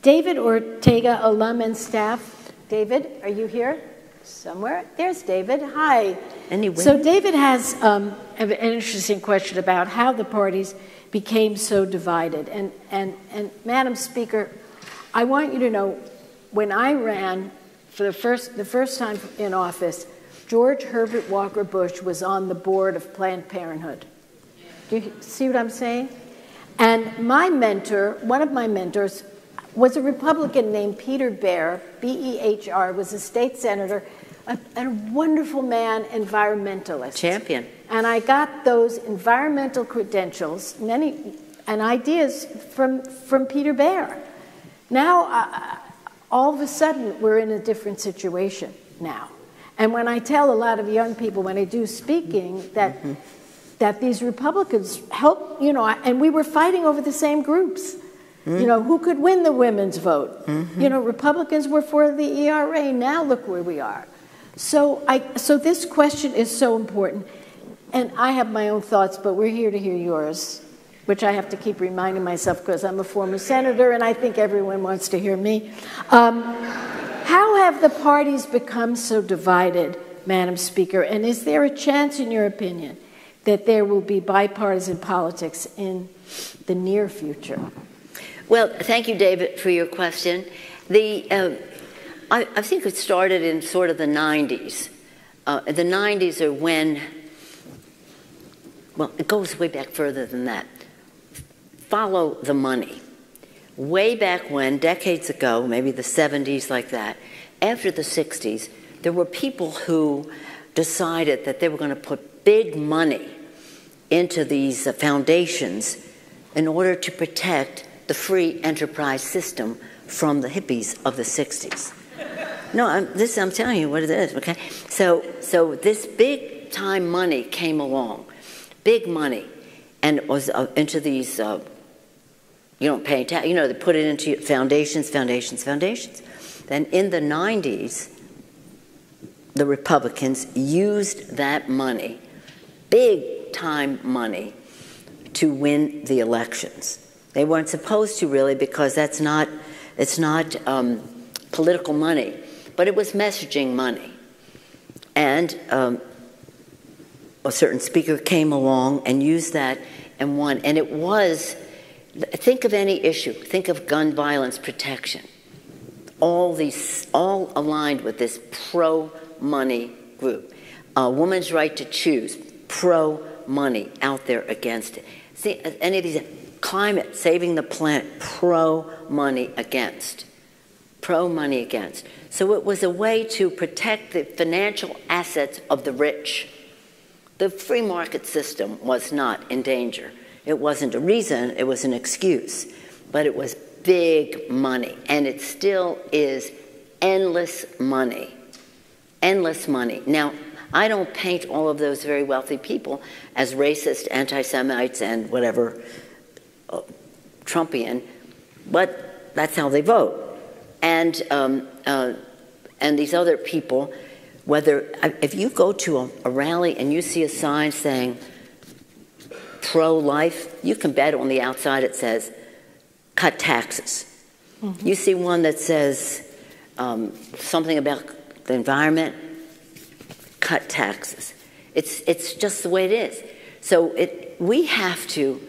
David Ortega, alum and staff. David, are you here? Somewhere? There's David. Hi. Anyway. So, David has um, an interesting question about how the parties became so divided. And, and, and, Madam Speaker, I want you to know when I ran for the first, the first time in office, George Herbert Walker Bush was on the board of Planned Parenthood. Do you see what I'm saying? And my mentor, one of my mentors, was a Republican named Peter Behr, B E H R, was a state senator, a, a wonderful man, environmentalist. Champion. And I got those environmental credentials, many, and ideas from, from Peter Behr. Now, uh, all of a sudden, we're in a different situation now. And when I tell a lot of young people when I do speaking that, mm-hmm. that these Republicans help, you know, and we were fighting over the same groups. You know, who could win the women's vote? Mm-hmm. You know, Republicans were for the ERA. Now look where we are. So, I, so this question is so important. And I have my own thoughts, but we're here to hear yours, which I have to keep reminding myself because I'm a former senator and I think everyone wants to hear me. Um, how have the parties become so divided, Madam Speaker? And is there a chance, in your opinion, that there will be bipartisan politics in the near future? Well, thank you, David, for your question. The, uh, I, I, think it started in sort of the 90s. Uh, the 90s are when well, it goes way back further than that. Follow the money. Way back when, decades ago, maybe the 70s, like that, after the 60s, there were people who decided that they were going to put big money into these uh, foundations in order to protect the free enterprise system from the hippies of the 60s. No, I'm, this I'm telling you what it is. Okay, so so this big time money came along, big money, and it was uh, into these. Uh, you don't pay tax. You know, they put it into foundations, foundations, foundations. Then in the 90s, the Republicans used that money, big time money, to win the elections. They weren't supposed to really because that's not, it's not um, political money, but it was messaging money. And um, a certain speaker came along and used that and won. And it was, think of any issue, think of gun violence protection. All these, all aligned with this pro money group. a woman's right to choose, pro money out there against it. See, any of these, climate, saving the planet, pro money against. Pro money against. So it was a way to protect the financial assets of the rich. The free market system was not in danger. It wasn't a reason, it was an excuse. But it was big money, and it still is endless money. Endless money. Now, I don't paint all of those very wealthy people as racist, anti Semites, and whatever uh, Trumpian, but that's how they vote. And, um, uh, and these other people, whether, if you go to a, a rally and you see a sign saying pro life, you can bet on the outside it says cut taxes. Mm-hmm. You see one that says um, something about the environment, cut taxes. It's, it's just the way it is. So it, we have to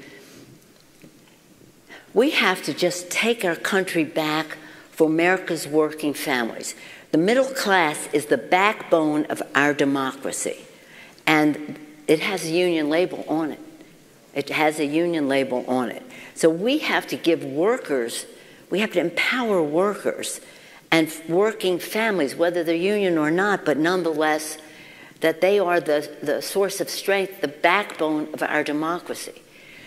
we have to just take our country back for America's working families. The middle class is the backbone of our democracy, and it has a union label on it. It has a union label on it. So we have to give workers, we have to empower workers and working families, whether they're union or not, but nonetheless, that they are the, the source of strength, the backbone of our democracy.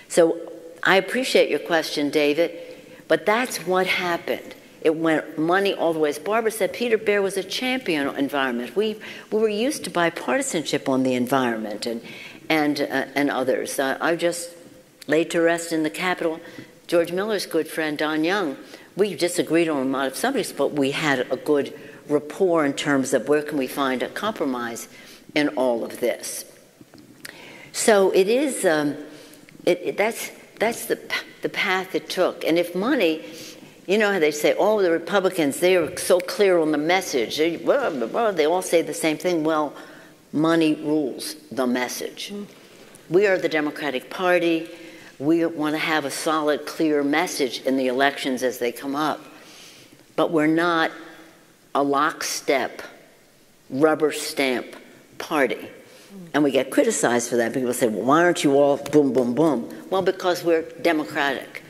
So I appreciate your question, David, but that's what happened. It went money all the way. As Barbara said, Peter Behr was a champion on environment. We, we were used to bipartisanship on the environment and, and, uh, and others. Uh, I just laid to rest in the Capitol George Miller's good friend, Don Young. We disagreed on a lot of subjects, but we had a good rapport in terms of where can we find a compromise in all of this. So it is, um, it, it, that's, that's the, the path it took. And if money, you know how they say, oh, the Republicans, they are so clear on the message. They, well, well, they all say the same thing. Well, money rules the message. Mm. We are the Democratic Party. We want to have a solid, clear message in the elections as they come up. But we're not a lockstep, rubber stamp party. And we get criticized for that. People say, well, why aren't you all boom, boom, boom? Well, because we're democratic,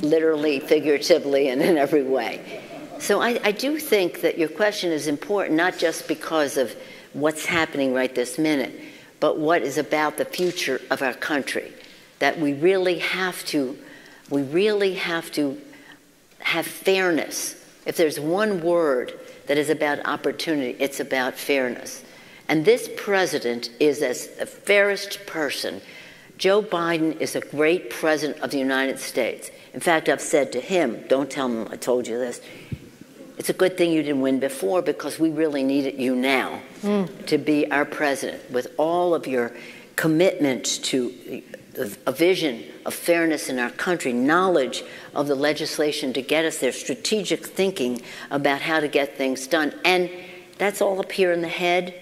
literally, figuratively, and in every way. So I, I, do think that your question is important, not just because of what's happening right this minute, but what is about the future of our country. That we really have to, we really have to have fairness. If there's one word that is about opportunity, it's about fairness. And this president is as the fairest person. Joe Biden is a great president of the United States. In fact, I've said to him, don't tell him I told you this. It's a good thing you didn't win before because we really needed you now mm. to be our president with all of your commitment to a vision of fairness in our country, knowledge of the legislation to get us there, strategic thinking about how to get things done. And that's all up here in the head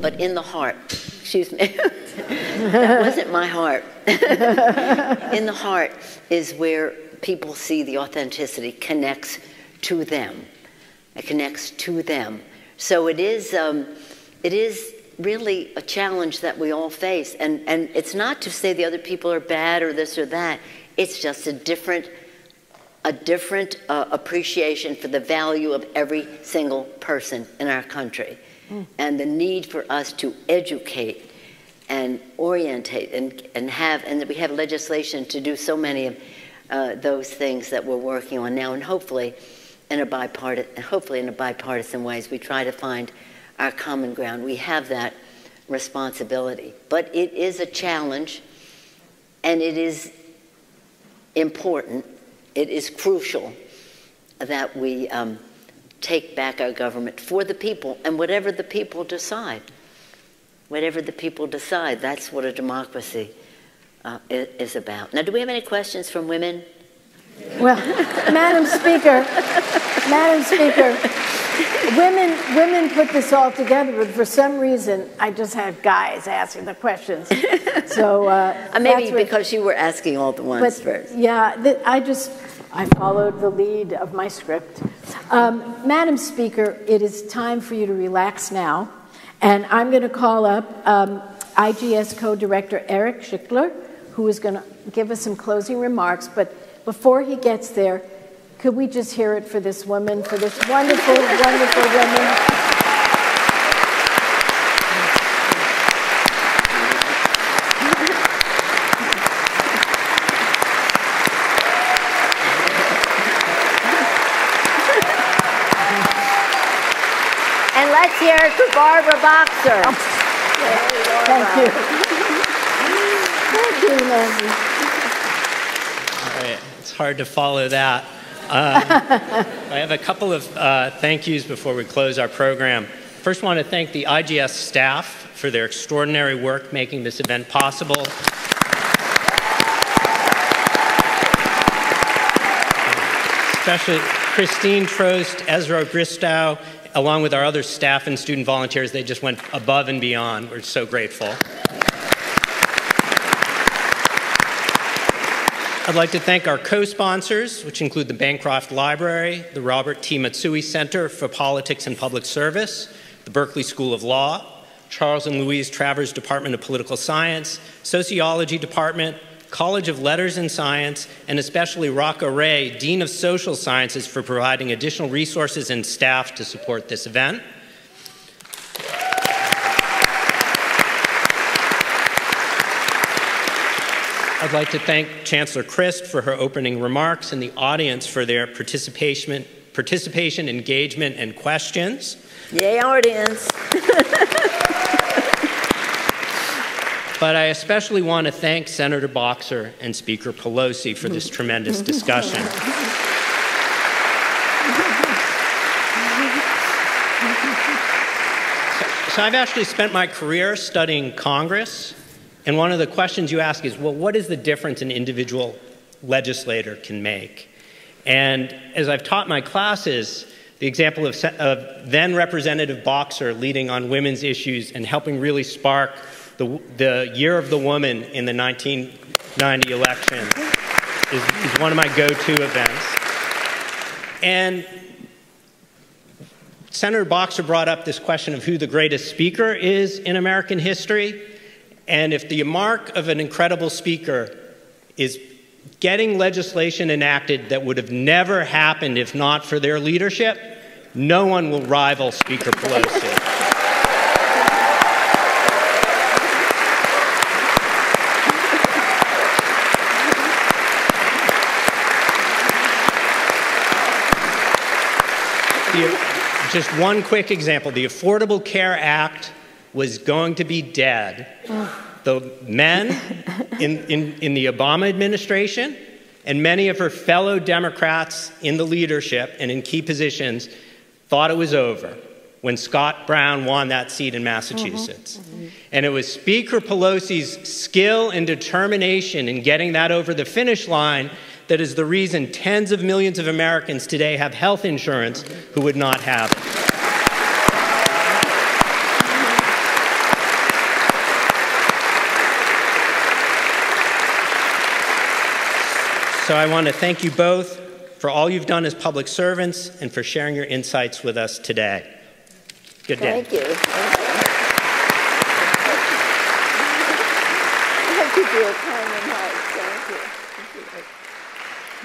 but in the heart. Excuse me. that wasn't my heart. in the heart is where people see the authenticity connects to them. It connects to them. So it is, um, it is really a challenge that we all face. And, and it's not to say the other people are bad or this or that. It's just a different, a different uh, appreciation for the value of every single person in our country and the need for us to educate and orientate and, and have, and that we have legislation to do so many of uh, those things that we're working on now, and hopefully in a bipartisan, hopefully in a bipartisan ways, we try to find our common ground. We have that responsibility, but it is a challenge, and it is important. It is crucial that we um, take back our government for the people and whatever the people decide. Whatever the people decide, that's what a democracy uh, is about. Now, do we have any questions from women? Well, Madam Speaker, Madam Speaker, women women put this all together, but for some reason, I just had guys asking the questions. So uh, uh, maybe because you were asking all the ones but, first. Yeah, I just I followed the lead of my script. Um, Madam Speaker, it is time for you to relax now And I'm going to call up um, IGS co director Eric Schickler, who is going to give us some closing remarks. But before he gets there, could we just hear it for this woman, for this wonderful, wonderful woman? here for Barbara Boxer. Thank you. Thank you, Nancy. All right, it's hard to follow that. Uh, I have a couple of uh, thank yous before we close our program. First, I want to thank the IGS staff for their extraordinary work making this event possible. Especially Christine Trost, Ezra Bristow, along with our other staff and student volunteers, they just went above and beyond. We're so grateful. I'd like to thank our co-sponsors, which include the Bancroft Library, the Robert T. Matsui Center for Politics and Public Service, the Berkeley School of Law, Charles and Louise Travers Department of Political Science, Sociology Department, College of Letters and Science, and especially Raka Ray, Dean of Social Sciences, for providing additional resources and staff to support this event. I'd like to thank Chancellor Christ for her opening remarks and the audience for their participation, participation engagement, and questions. Yay, audience. But I especially want to thank Senator Boxer and Speaker Pelosi for this tremendous discussion. So I've actually spent my career studying Congress, and one of the questions you ask is, well, what is the difference an individual legislator can make? And as I've taught my classes, the example of, of then Representative Boxer leading on women's issues and helping really spark the, the Year of the Woman in the 1990 election is, is one of my go-to events. And Senator Boxer brought up this question of who the greatest speaker is in American history. And if the mark of an incredible speaker is getting legislation enacted that would have never happened if not for their leadership, no one will rival Speaker Pelosi. Just one quick example the Affordable Care Act was going to be dead. The men in, in, in the Obama administration and many of her fellow Democrats in the leadership and in key positions thought it was over when Scott Brown won that seat in Massachusetts. Mm-hmm. And it was Speaker Pelosi's skill and determination in getting that over the finish line that is the reason tens of millions of Americans today have health insurance who would not have. So I want to thank you both for all you've done as public servants and for sharing your insights with us today. Good day. Thank you. Thank you. Thank you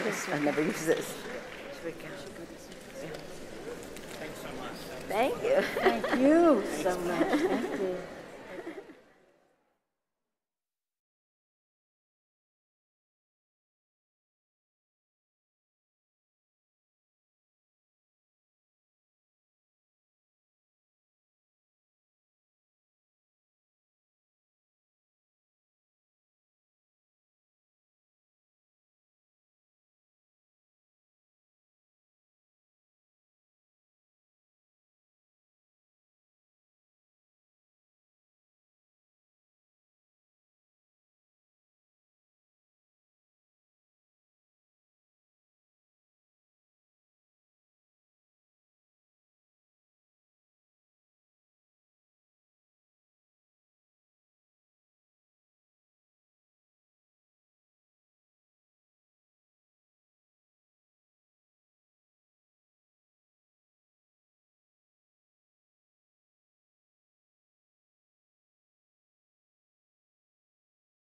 this. I never use this. Thank you. Thank you so much.